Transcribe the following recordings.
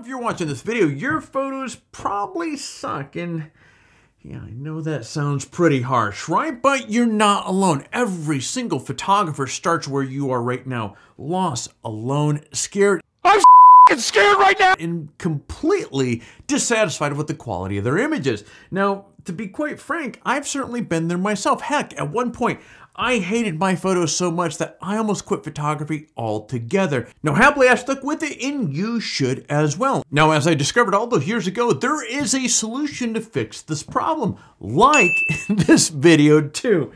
if you're watching this video, your photos probably suck and yeah, I know that sounds pretty harsh, right? But you're not alone. Every single photographer starts where you are right now. Lost, alone, scared. I'm scared right now! And completely dissatisfied with the quality of their images. Now, to be quite frank, I've certainly been there myself. Heck, at one point, I hated my photos so much that I almost quit photography altogether. Now, happily, I stuck with it, and you should as well. Now, as I discovered all those years ago, there is a solution to fix this problem, like this video too.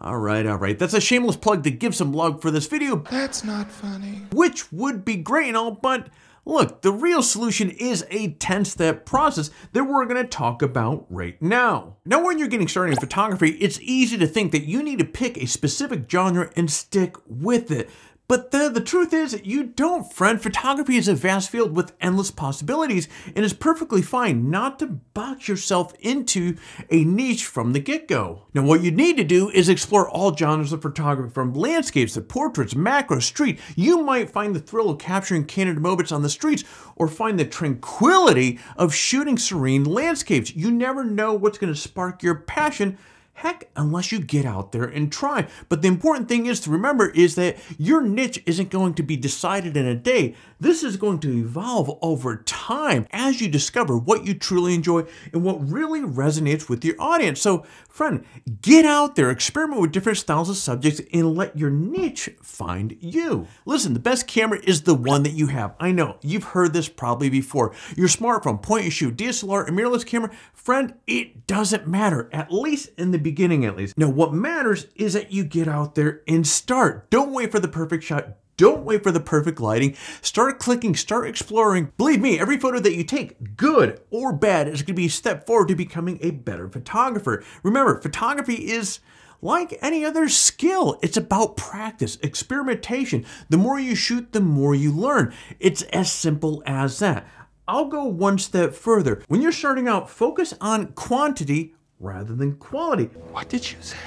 All right, all right. That's a shameless plug to give some love for this video. That's not funny. Which would be great and all, but Look, the real solution is a 10 step process that we're going to talk about right now. Now, when you're getting started in photography, it's easy to think that you need to pick a specific genre and stick with it. But the, the truth is, you don't, friend. Photography is a vast field with endless possibilities, and it's perfectly fine not to box yourself into a niche from the get go. Now, what you need to do is explore all genres of photography from landscapes to portraits, macro, street. You might find the thrill of capturing candid moments on the streets or find the tranquility of shooting serene landscapes. You never know what's going to spark your passion Heck, unless you get out there and try. But the important thing is to remember is that your niche isn't going to be decided in a day. This is going to evolve over time as you discover what you truly enjoy and what really resonates with your audience. So, friend, get out there, experiment with different styles of subjects, and let your niche find you. Listen, the best camera is the one that you have. I know, you've heard this probably before. Your smartphone, point and shoot, DSLR, a mirrorless camera, friend, it doesn't matter, at least in the beginning at least. Now, what matters is that you get out there and start. Don't wait for the perfect shot. Don't wait for the perfect lighting. Start clicking, start exploring. Believe me, every photo that you take, good or bad, is going to be a step forward to becoming a better photographer. Remember, photography is like any other skill, it's about practice, experimentation. The more you shoot, the more you learn. It's as simple as that. I'll go one step further. When you're starting out, focus on quantity rather than quality. What did you say?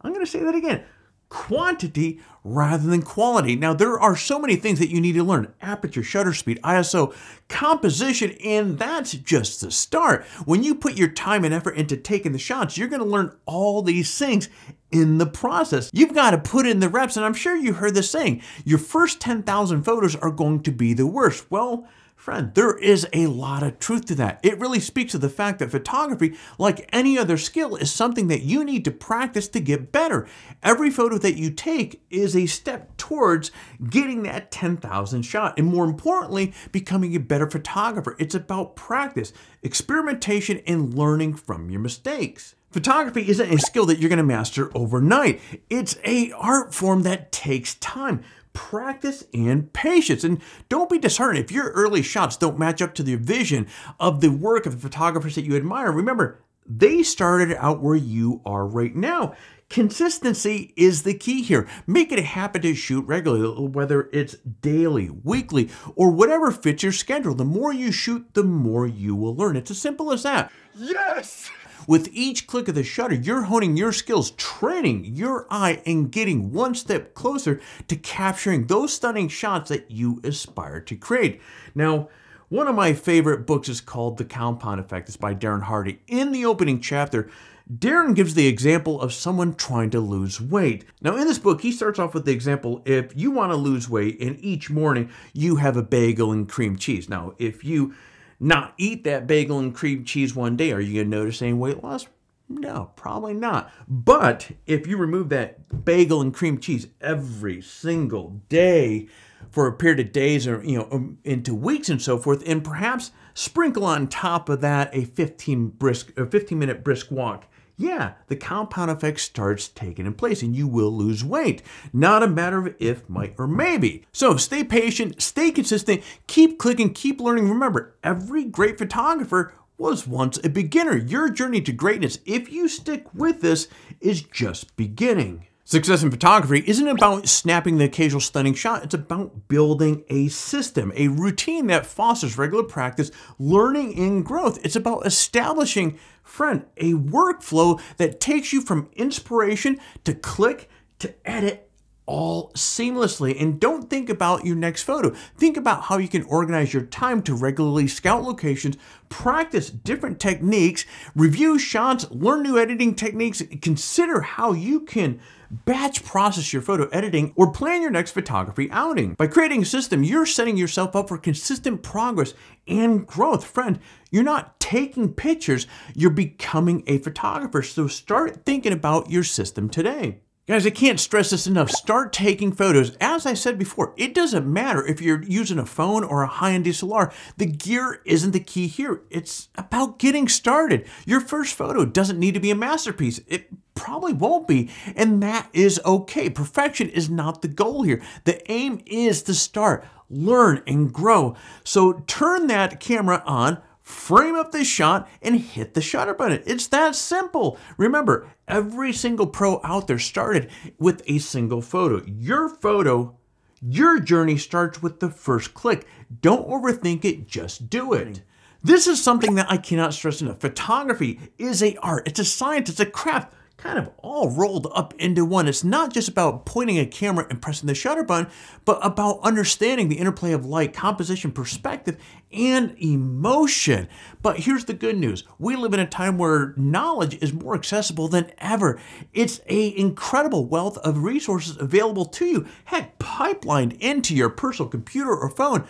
I'm going to say that again. Quantity rather than quality. Now, there are so many things that you need to learn aperture, shutter speed, ISO, composition, and that's just the start. When you put your time and effort into taking the shots, you're going to learn all these things in the process. You've got to put in the reps, and I'm sure you heard this saying your first 10,000 photos are going to be the worst. Well, Friend, there is a lot of truth to that. It really speaks to the fact that photography, like any other skill, is something that you need to practice to get better. Every photo that you take is a step towards getting that 10,000 shot, and more importantly, becoming a better photographer. It's about practice, experimentation, and learning from your mistakes. Photography isn't a skill that you're going to master overnight. It's a art form that takes time practice and patience. And don't be disheartened if your early shots don't match up to the vision of the work of the photographers that you admire. Remember, they started out where you are right now. Consistency is the key here. Make it a habit to shoot regularly, whether it's daily, weekly, or whatever fits your schedule. The more you shoot, the more you will learn. It's as simple as that. Yes! With each click of the shutter, you're honing your skills, training your eye, and getting one step closer to capturing those stunning shots that you aspire to create. Now, one of my favorite books is called The Compound Effect. It's by Darren Hardy. In the opening chapter, Darren gives the example of someone trying to lose weight. Now, in this book, he starts off with the example if you want to lose weight and each morning you have a bagel and cream cheese. Now, if you not eat that bagel and cream cheese one day, are you going to notice any weight loss? No, probably not. But if you remove that bagel and cream cheese every single day for a period of days or you know um, into weeks and so forth, and perhaps sprinkle on top of that a 15 brisk, a 15 minute brisk walk, yeah, the compound effect starts taking in place and you will lose weight. Not a matter of if, might, or maybe. So stay patient, stay consistent, keep clicking, keep learning. Remember, every great photographer was once a beginner. Your journey to greatness, if you stick with this, is just beginning. Success in photography isn't about snapping the occasional stunning shot, it's about building a system, a routine that fosters regular practice, learning, and growth. It's about establishing, friend, a workflow that takes you from inspiration to click to edit all seamlessly. And don't think about your next photo. Think about how you can organize your time to regularly scout locations, practice different techniques, review shots, learn new editing techniques, consider how you can batch process your photo editing, or plan your next photography outing. By creating a system, you're setting yourself up for consistent progress and growth. Friend, you're not taking pictures, you're becoming a photographer. So start thinking about your system today. Guys, I can't stress this enough. Start taking photos. As I said before, it doesn't matter if you're using a phone or a high-end DSLR. The gear isn't the key here. It's about getting started. Your first photo doesn't need to be a masterpiece. It probably won't be, and that is okay. Perfection is not the goal here. The aim is to start, learn, and grow. So turn that camera on, frame up this shot, and hit the shutter button. It's that simple. Remember, every single pro out there started with a single photo. Your photo, your journey starts with the first click. Don't overthink it, just do it. This is something that I cannot stress enough. Photography is a art, it's a science, it's a craft kind of all rolled up into one. It's not just about pointing a camera and pressing the shutter button, but about understanding the interplay of light, composition, perspective, and emotion. But here's the good news. We live in a time where knowledge is more accessible than ever. It's a incredible wealth of resources available to you, heck, pipelined into your personal computer or phone.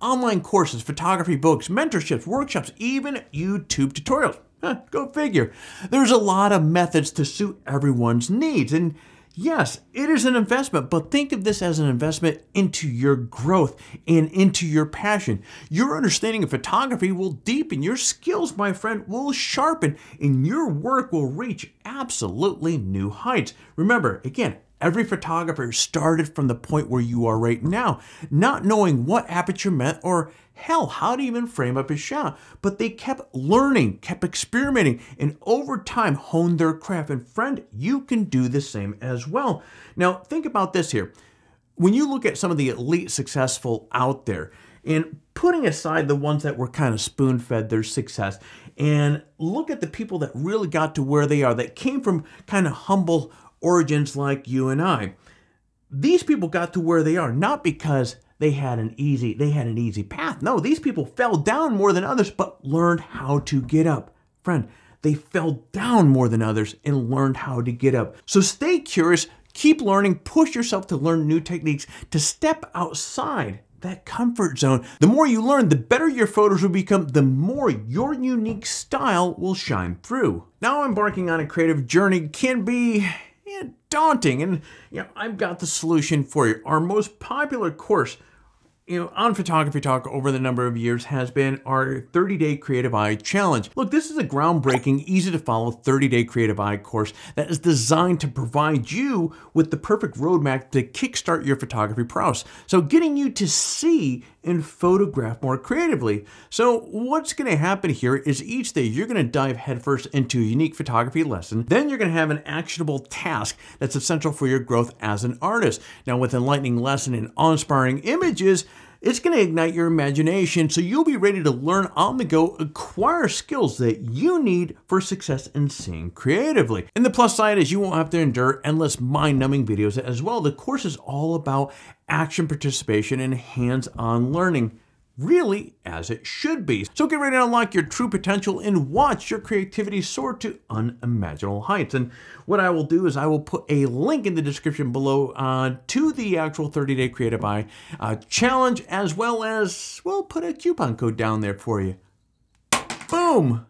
Online courses, photography books, mentorships, workshops, even YouTube tutorials. Go figure. There's a lot of methods to suit everyone's needs. And yes, it is an investment, but think of this as an investment into your growth and into your passion. Your understanding of photography will deepen, your skills, my friend, will sharpen, and your work will reach absolutely new heights. Remember, again, Every photographer started from the point where you are right now, not knowing what aperture meant or hell, how to even frame up a shot. But they kept learning, kept experimenting, and over time honed their craft. And friend, you can do the same as well. Now, think about this here. When you look at some of the elite successful out there, and putting aside the ones that were kind of spoon fed their success, and look at the people that really got to where they are, that came from kind of humble origins like you and I. These people got to where they are not because they had an easy they had an easy path. No, these people fell down more than others but learned how to get up. Friend, they fell down more than others and learned how to get up. So stay curious, keep learning, push yourself to learn new techniques, to step outside that comfort zone. The more you learn, the better your photos will become, the more your unique style will shine through. Now embarking on a creative journey can be yeah, daunting. And you know, I've got the solution for you. Our most popular course you know, on Photography Talk over the number of years has been our 30 Day Creative Eye Challenge. Look, this is a groundbreaking, easy to follow 30 Day Creative Eye course that is designed to provide you with the perfect roadmap to kickstart your photography prowess. So, getting you to see and photograph more creatively. So, what's going to happen here is each day you're going to dive headfirst into a unique photography lesson. Then you're going to have an actionable task that's essential for your growth as an artist. Now, with enlightening lesson and awe inspiring images, it's going to ignite your imagination so you'll be ready to learn on the go, acquire skills that you need for success in seeing creatively. And the plus side is you won't have to endure endless mind numbing videos as well. The course is all about action participation and hands on learning really as it should be. So get ready to unlock your true potential and watch your creativity soar to unimaginable heights. And what I will do is I will put a link in the description below uh, to the actual 30-day Creative Eye uh, challenge, as well as we'll put a coupon code down there for you. Boom!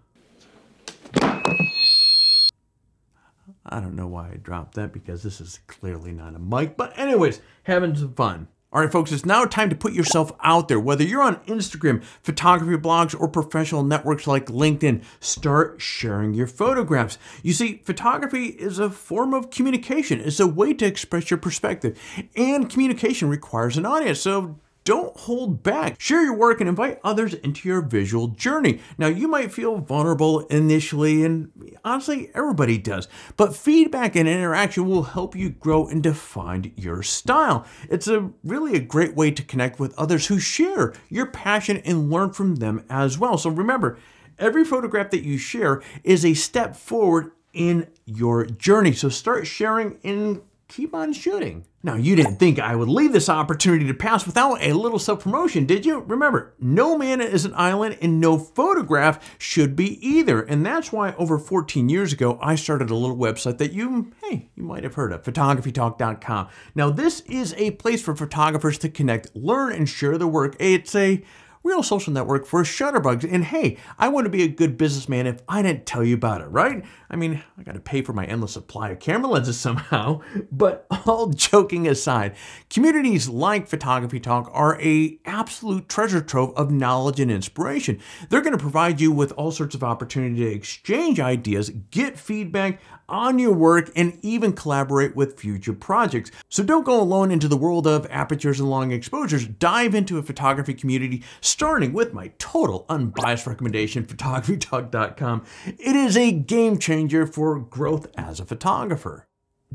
I don't know why I dropped that because this is clearly not a mic, but anyways, having some fun. All right, folks, it's now time to put yourself out there. Whether you're on Instagram, photography blogs, or professional networks like LinkedIn, start sharing your photographs. You see, photography is a form of communication. It's a way to express your perspective, and communication requires an audience. So don't hold back. Share your work and invite others into your visual journey. Now, you might feel vulnerable initially, and honestly, everybody does, but feedback and interaction will help you grow and define your style. It's a really a great way to connect with others who share your passion and learn from them as well. So remember, every photograph that you share is a step forward in your journey. So start sharing and keep on shooting. Now, you didn't think I would leave this opportunity to pass without a little self promotion, did you? Remember, no man is an island and no photograph should be either. And that's why over 14 years ago, I started a little website that you, hey, you might have heard of, photographytalk.com. Now, this is a place for photographers to connect, learn, and share their work. It's a real social network for shutterbugs. And hey, I want to be a good businessman if I didn't tell you about it, right? I mean, I got to pay for my endless supply of camera lenses somehow. But all joking aside, communities like Photography Talk are a absolute treasure trove of knowledge and inspiration. They're to provide you with all sorts of opportunity to exchange ideas, get feedback on your work, and even collaborate with future projects. So don't go alone into the world of apertures and long exposures. Dive into a photography community, starting with my total unbiased recommendation, photographytalk.com. It is a game changer for growth as a photographer.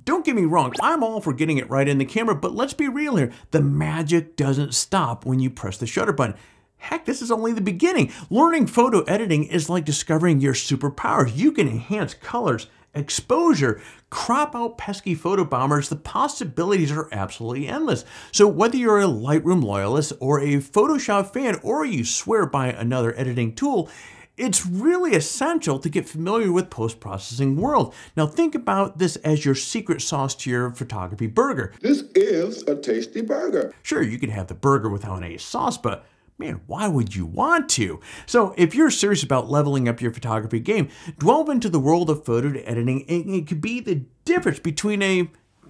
Don't get me wrong, I'm all for getting it right in the camera, but let's be real here. The magic doesn't stop when you press the shutter button. Heck, this is only the beginning. Learning photo editing is like discovering your superpowers. You can enhance colors, exposure, crop out pesky photo bombers, the possibilities are absolutely endless. So whether you're a Lightroom loyalist or a Photoshop fan or you swear by another editing tool, it's really essential to get familiar with post-processing world. Now think about this as your secret sauce to your photography burger. This is a tasty burger. Sure, you can have the burger without any sauce, but man, why would you want to? So if you're serious about leveling up your photography game, delve into the world of photo editing and it could be the difference between a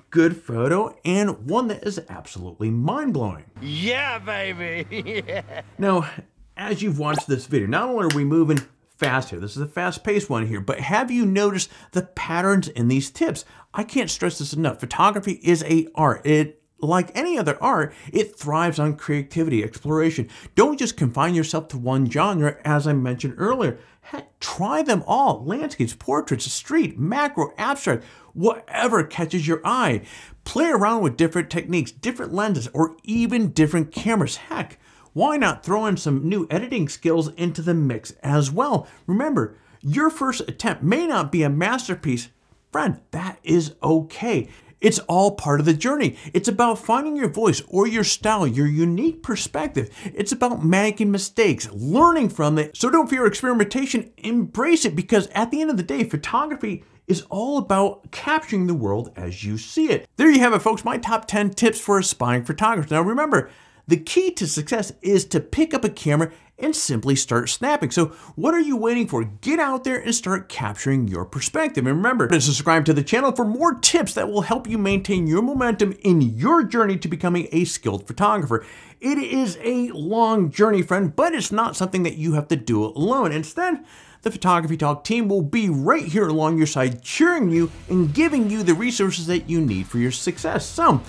good photo and one that is absolutely mind-blowing. Yeah, baby. yeah. Now, as you've watched this video, not only are we moving fast here, this is a fast-paced one here, but have you noticed the patterns in these tips? I can't stress this enough. Photography is a art. It like any other art, it thrives on creativity, exploration. Don't just confine yourself to one genre, as I mentioned earlier. Heck, try them all landscapes, portraits, street, macro, abstract, whatever catches your eye. Play around with different techniques, different lenses, or even different cameras. Heck, why not throw in some new editing skills into the mix as well? Remember, your first attempt may not be a masterpiece. Friend, that is okay. It's all part of the journey. It's about finding your voice or your style, your unique perspective. It's about making mistakes, learning from it. So don't fear experimentation, embrace it because at the end of the day, photography is all about capturing the world as you see it. There you have it, folks. My top 10 tips for aspiring photographers. Now remember, the key to success is to pick up a camera and simply start snapping. So what are you waiting for? Get out there and start capturing your perspective. And remember to subscribe to the channel for more tips that will help you maintain your momentum in your journey to becoming a skilled photographer. It is a long journey, friend, but it's not something that you have to do alone. Instead, the Photography Talk team will be right here along your side, cheering you and giving you the resources that you need for your success. So,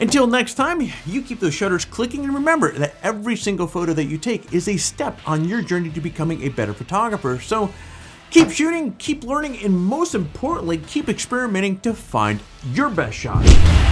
until next time, you keep those shutters clicking and remember that every single photo that you take is a step on your journey to becoming a better photographer. So keep shooting, keep learning, and most importantly, keep experimenting to find your best shot.